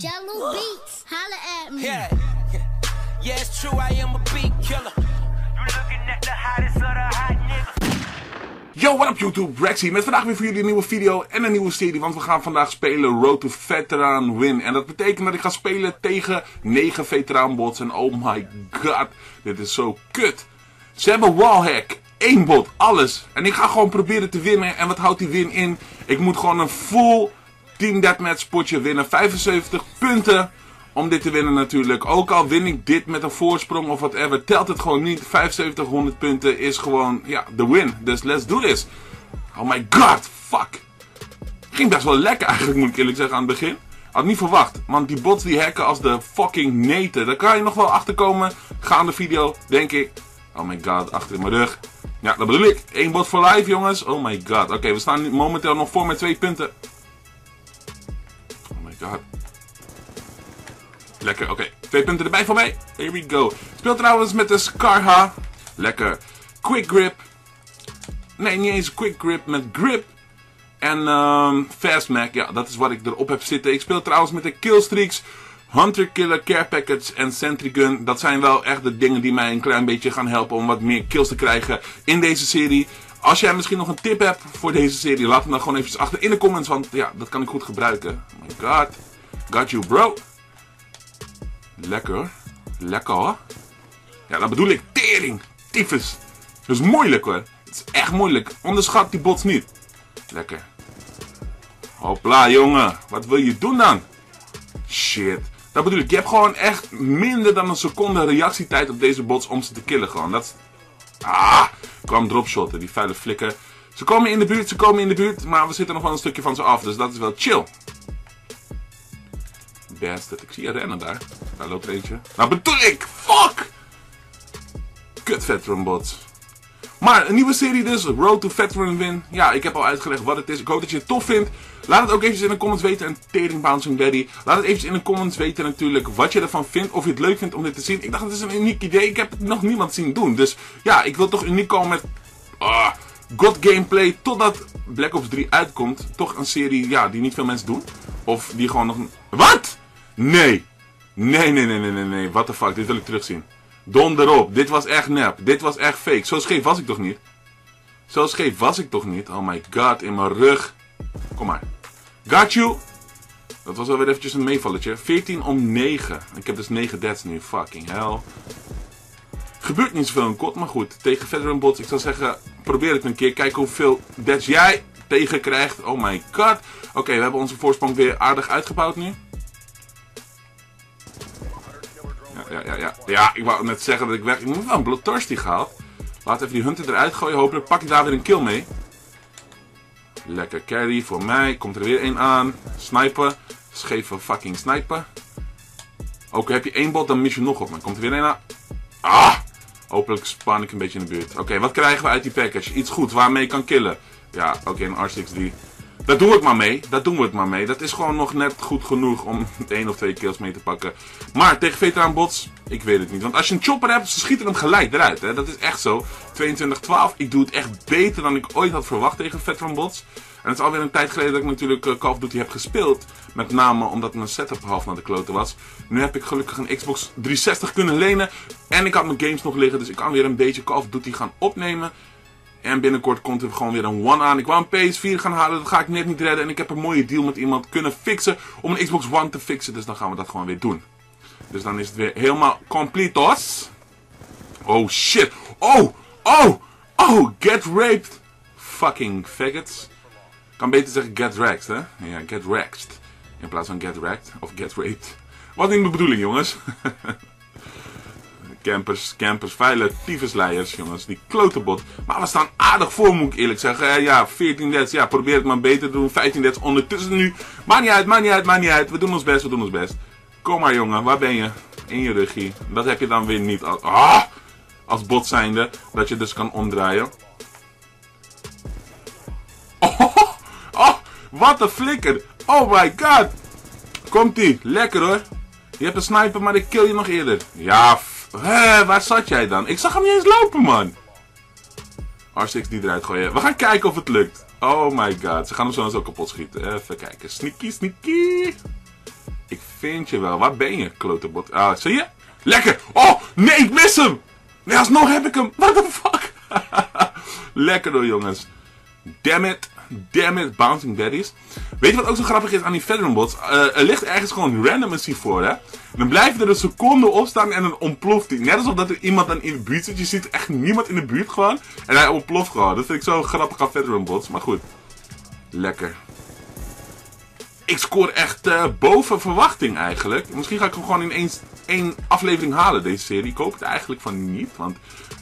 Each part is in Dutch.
Jello Beats, holla at me. Yeah, yeah, it's true. I am a beat killer. You looking at the hottest of the hot niggas. Yo, what up YouTube? Rex hier met vandaag weer voor jullie een nieuwe video en een nieuwe serie. Want we gaan vandaag spelen Road to Veteran Win. En dat betekent dat ik ga spelen tegen 9 veteranbots. En oh my god, dit is zo kut. Ze hebben wallhack, één bot, alles. En ik ga gewoon proberen te winnen. En wat houdt die win in? Ik moet gewoon een full Team Deathmatch potje winnen. 75 punten om dit te winnen natuurlijk. Ook al win ik dit met een voorsprong of whatever, telt het gewoon niet. 7500 punten is gewoon, ja, de win. Dus let's do this. Oh my god, fuck. Ging best wel lekker eigenlijk, moet ik eerlijk zeggen, aan het begin. Had niet verwacht, want die bots die hacken als de fucking neten. Daar kan je nog wel achter komen. Gaande video, denk ik. Oh my god, achter in mijn rug. Ja, dat bedoel ik. Eén bot voor live, jongens. Oh my god. Oké, we staan momenteel nog voor met twee punten. Lekker, oké. Twee punten erbij voor mij. Here we go. Speelt trouwens met de Scarha. Lekker. Quick grip. Nee, niet eens quick grip, met grip. En um, fast mag, ja, dat is wat ik erop heb zitten. Ik speel trouwens met de killstreaks. Hunter Killer, Care Package en Sentry Gun. Dat zijn wel echt de dingen die mij een klein beetje gaan helpen om wat meer kills te krijgen in deze serie. Als jij misschien nog een tip hebt voor deze serie, laat hem dan gewoon even achter in de comments. Want ja, dat kan ik goed gebruiken. Oh my god. Got you, bro. Lekker. Lekker hoor. Ja, dat bedoel ik. Tering. Tyfus. Dat is moeilijk hoor. Het is echt moeilijk. Onderschat die bots niet. Lekker. Hopla jongen. Wat wil je doen dan? Shit. Dat bedoel ik. Je hebt gewoon echt minder dan een seconde reactietijd op deze bots om ze te killen gewoon. Dat is... Ah. Kwam dropshotten. Die vuile flikken. Ze komen in de buurt. Ze komen in de buurt. Maar we zitten nog wel een stukje van ze af. Dus dat is wel chill. Bastard. Ik zie je rennen daar. Daar loopt er eentje. Nou bedoel ik! Fuck! Kut veteran bots. Maar een nieuwe serie dus. Road to Veteran Win. Ja, ik heb al uitgelegd wat het is. Ik hoop dat je het tof vindt. Laat het ook even in de comments weten. En Tering Bouncing Daddy. Laat het even in de comments weten natuurlijk wat je ervan vindt. Of je het leuk vindt om dit te zien. Ik dacht het is een uniek idee. Ik heb het nog niemand zien doen. Dus ja, ik wil toch uniek komen met... ah, God gameplay totdat Black Ops 3 uitkomt. Toch een serie ja, die niet veel mensen doen. Of die gewoon nog... Wat? Nee. Nee, nee, nee, nee, nee, nee. What the fuck. Dit wil ik terugzien. Donder op. Dit was echt nep. Dit was echt fake. Zo scheef was ik toch niet? Zo scheef was ik toch niet? Oh my god. In mijn rug. Kom maar. Got you. Dat was alweer eventjes een meevalletje. 14 om 9. Ik heb dus 9 deaths nu. Fucking hell. Gebeurt niet zoveel in kot, maar goed. Tegen veteran bots, ik zou zeggen, probeer het een keer. Kijk hoeveel deaths jij tegen krijgt. Oh my god. Oké, we hebben onze voorsprong weer aardig uitgebouwd nu. Ja, ja, ja, ja. Ja, ik wou net zeggen dat ik weg... Ik moet wel een bloodthirsty gehaald. Laat even die hunter eruit gooien. Hopelijk pak ik daar weer een kill mee. Lekker carry voor mij. Komt er weer één aan. Sniper. Scheve fucking sniper. Ook heb je één bot, dan mis je nog op. Maar komt er weer één aan. Ah! Hopelijk span ik een beetje in de buurt. Oké, wat krijgen we uit die package? Iets goed waarmee ik kan killen. Ja, oké, een R6D. Daar doen we het maar mee. Daar doen we het maar mee. Dat is gewoon nog net goed genoeg om één of twee kills mee te pakken. Maar tegen veteraan bots, ik weet het niet. Want als je een chopper hebt, ze schieten hem gelijk eruit. Hè? Dat is echt zo. 22-12. Ik doe het echt beter dan ik ooit had verwacht tegen veteraan bots. En het is alweer een tijd geleden dat ik natuurlijk eh, Call of Duty heb gespeeld. Met name omdat mijn setup half naar de kloten was. Nu heb ik gelukkig een Xbox 360 kunnen lenen. En ik had mijn games nog liggen. Dus ik kan weer een beetje Call of Duty gaan opnemen. En binnenkort komt er gewoon weer een One aan. Ik wou een PS4 gaan halen, dat ga ik net niet redden. En ik heb een mooie deal met iemand kunnen fixen om een Xbox One te fixen. Dus dan gaan we dat gewoon weer doen. Dus dan is het weer helemaal completos. Oh shit. Oh, oh, oh, get raped. Fucking faggots. Kan beter zeggen get wrecked, hè? Ja, get wrecked. In plaats van get wrecked of get raped. Wat niet mijn bedoeling, jongens. Campers, campers, vuile tyfusleiers, jongens. Die klotenbot. Maar we staan aardig voor, moet ik eerlijk zeggen. Eh, ja, 14 deaths. Ja, probeer het maar beter te doen. 15 deaths ondertussen nu. Maakt niet uit, maakt niet uit, maakt niet uit. We doen ons best, we doen ons best. Kom maar, jongen. Waar ben je? In je ruggie. Dat heb je dan weer niet als, ah, als bot zijnde. Dat je dus kan omdraaien. Oh, oh, wat een flikker. Oh my god. Komt-ie. Lekker hoor. Je hebt een sniper, maar ik kill je nog eerder. Ja, Hé, waar zat jij dan? Ik zag hem niet eens lopen, man. R6 die eruit gooien. We gaan kijken of het lukt. Oh my god. Ze gaan hem zo en zo kapot schieten. Even kijken. Sneaky, sneaky. Ik vind je wel. Waar ben je, klotenbot? Ah, zie je? Lekker! Oh, nee, ik mis hem! Nee, alsnog heb ik hem! What the fuck? Lekker hoor, jongens. Damn it. Damn it, Bouncing Daddies. Weet je wat ook zo grappig is aan die Veteran bots? Eh, er ligt ergens gewoon random een voor, hè? Dan blijven er een seconde op staan en dan ontploft hij. Net alsof dat er iemand dan in de buurt zit. Je ziet echt niemand in de buurt gewoon. En hij ontploft gewoon. Dat vind ik zo grappig aan Veteran bots. Maar goed. Lekker. Ik scoor echt uh, boven verwachting eigenlijk. Misschien ga ik hem gewoon in één, aflevering halen deze serie. Ik hoop het eigenlijk van niet. Want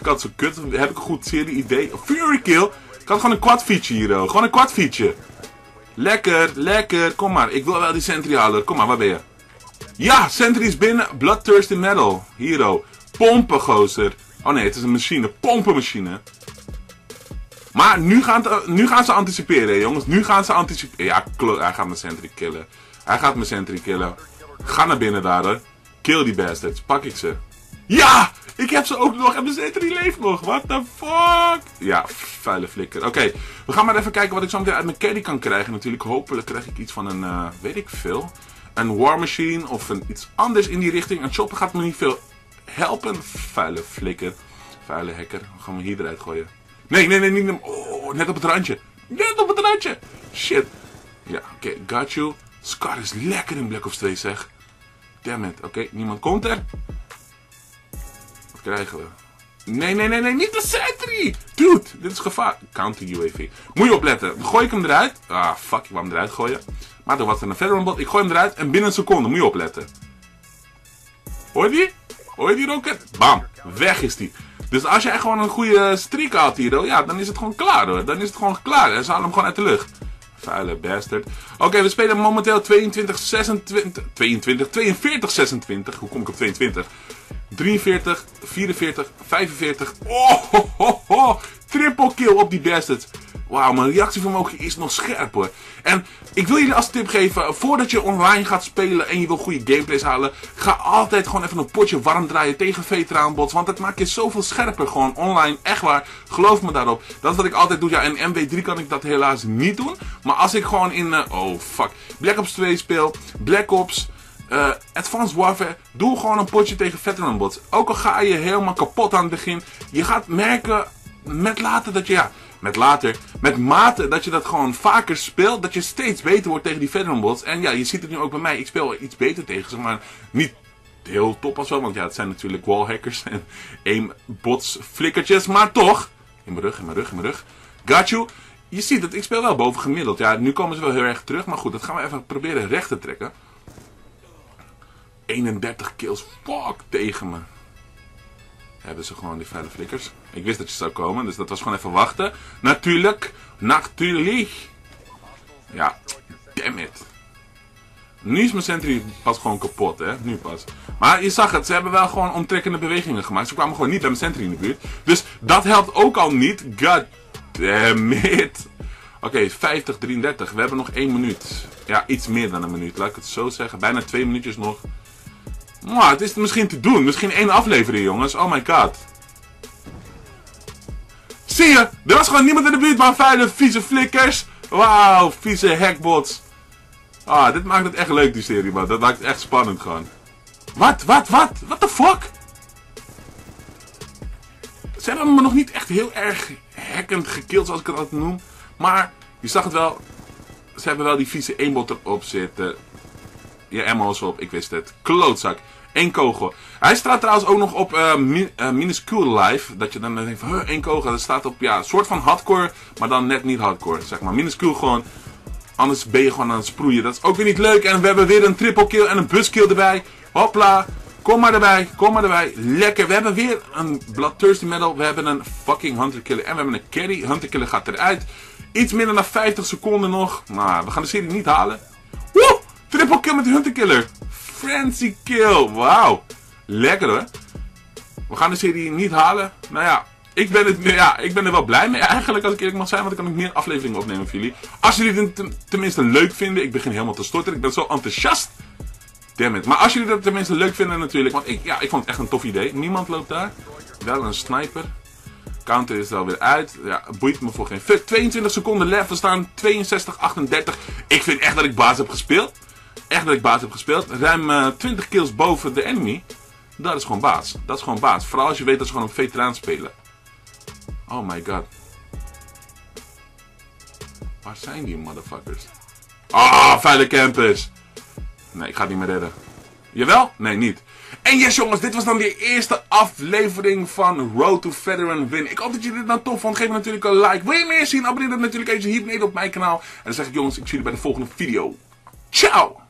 ik had zo kut. Heb ik een goed serie idee. Fury Kill. Ik had gewoon een quad feature hier. Gewoon een quad feature. Lekker, lekker. Kom maar. Ik wil wel die Sentry halen. Kom maar, waar ben je? Ja, Sentry is binnen. Bloodthirsty Metal. Hero. Pompen, gozer. Oh nee, het is een machine. Pompenmachine. Maar nu gaan, nu gaan ze anticiperen, jongens. Nu gaan ze anticiperen. Ja, hij gaat mijn Sentry killen. Hij gaat mijn Sentry killen. Ga naar binnen daar. Kill die bastards. Pak ik ze. Ja! Ik heb ze ook nog en Sentry leeft nog. What the fuck? Ja, vuile flikker. Oké, we gaan maar even kijken wat ik zo meteen uit mijn carry kan krijgen. Natuurlijk, hopelijk krijg ik iets van een, uh, weet ik veel. Een war machine of een, iets anders in die richting. Een chopper gaat me niet veel helpen. Vuile flikker. Vuile hacker. Dan gaan we hier eruit gooien. Nee, nee, nee, niet. Oh, net op het randje. Net op het randje. Shit. Ja, oké, got you. Scar is lekker in Black Ops 2, zeg. Damn it. Oké, niemand komt er. Krijgen we? Nee, nee, nee, nee, niet de sentry! Dude, dit is gevaar. Counter UAV. Moet je opletten. Gooi ik hem eruit. Ah, fuck, ik wou hem eruit gooien. Maar er was een verder bot. Ik gooi hem eruit en binnen een seconde. Moet je opletten. Hoor je die? Hoor je die roket? Bam, weg is die. Dus als jij gewoon een goede streak had hier, ja, dan is het gewoon klaar hoor. Dan is het gewoon klaar. En ze halen hem gewoon uit de lucht. Vuile bastard. Oké, we spelen momenteel 22, 26, 22, 42, 26. Hoe kom ik op 22? 43, 44, 45. Oh, ho, ho, ho. Triple kill op die bastards. Wauw, mijn reactievermogen is nog scherp hoor. En ik wil jullie als tip geven, voordat je online gaat spelen en je wil goede gameplays halen, ga altijd gewoon even een potje warm draaien tegen veteranbots. Want dat maakt je zoveel scherper gewoon online. Echt waar, geloof me daarop. Dat is wat ik altijd doe. Ja, in MW3 kan ik dat helaas niet doen. Maar als ik gewoon in, uh, oh fuck, Black Ops 2 speel, Black Ops... Uh, Advanced Warfare, doe gewoon een potje tegen veteran bots. Ook al ga je helemaal kapot aan het begin, je gaat merken met later dat je, ja, met later, met mate dat je dat gewoon vaker speelt, dat je steeds beter wordt tegen die veteran bots. En ja, je ziet het nu ook bij mij, ik speel iets beter tegen ze, maar niet heel top als wel, want ja, het zijn natuurlijk wallhackers en aim bots flikkertjes, maar toch, in mijn rug, in mijn rug, in mijn rug, got. Je ziet het, ik speel wel boven gemiddeld. Ja, nu komen ze wel heel erg terug, maar goed, dat gaan we even proberen recht te trekken. 31 kills, fuck, tegen me hebben ze gewoon die vuile flikkers. Ik wist dat je zou komen, dus dat was gewoon even wachten. Natuurlijk, natuurlijk. Ja, damn it. Nu is mijn sentry pas gewoon kapot, hè. Nu pas. Maar je zag het, ze hebben wel gewoon omtrekkende bewegingen gemaakt. Ze kwamen gewoon niet bij mijn sentry in de buurt. Dus dat helpt ook al niet. God damn it. Oké, 50, 33. We hebben nog één minuut. Ja, iets meer dan een minuut, laat ik het zo zeggen. Bijna twee minuutjes nog. Maar het is misschien te doen. Misschien één aflevering, jongens. Oh my god. Zie je? Er was gewoon niemand in de buurt, maar vuile, vieze flikkers. Wauw, vieze hackbots. Ah, dit maakt het echt leuk, die serie, man. Dat maakt het echt spannend gewoon. Wat, wat, wat? What the fuck? Ze hebben me nog niet echt heel erg hackend gekild, zoals ik het altijd noem. Maar, je zag het wel. Ze hebben wel die vieze eenbot erop zitten je ammo's op, ik wist het. Klootzak. Eén kogel. Hij staat trouwens ook nog op uh, min, uh, Minuscule Live. Dat je dan denkt van, één kogel. Dat staat op, ja, een soort van hardcore, maar dan net niet hardcore, zeg maar. Minuscule gewoon. Anders ben je gewoon aan het sproeien. Dat is ook weer niet leuk. En we hebben weer een triple kill en een buskill erbij. Hopla. Kom maar erbij, kom maar erbij. Lekker. We hebben weer een Bloodthirsty Medal. We hebben een fucking Hunter Killer. En we hebben een Carry. Hunter Killer gaat eruit. Iets minder dan 50 seconden nog. Maar we gaan de serie niet halen. Kill met Hunter Killer. Frenzy kill. Wauw. Lekker hoor. We gaan de serie niet halen. Nou ja, ik ben, het, ja, ik ben er wel blij mee eigenlijk als ik eerlijk mag zijn. Want dan kan ik meer afleveringen opnemen voor jullie. Als jullie het tenminste leuk vinden. Ik begin helemaal te storten. Ik ben zo enthousiast. Damn it. Maar als jullie dat tenminste leuk vinden natuurlijk. Want ik, ja, ik vond het echt een tof idee. Niemand loopt daar. Wel een sniper. Counter is er alweer uit. Ja, boeit me voor geen fuck. 22 seconden left. We staan 62, 38. Ik vind echt dat ik baas heb gespeeld. Echt dat ik baas heb gespeeld. Ruim eh, 20 kills boven de enemy. Dat is gewoon baas. Dat is gewoon baas. Vooral als je weet dat ze gewoon op veteraan spelen. Oh my god. Waar zijn die motherfuckers? Ah, vuile campus. Nee, ik ga het niet meer redden. Jawel? Nee, niet. En yes jongens, dit was dan de eerste aflevering van Road to Veteran Win. Ik hoop dat jullie dit nou tof vond. Geef me natuurlijk een like. Wil je meer zien? Abonneer dan natuurlijk even hier beneden op mijn kanaal. En dan zeg ik jongens, ik zie jullie bij de volgende video. Ciao!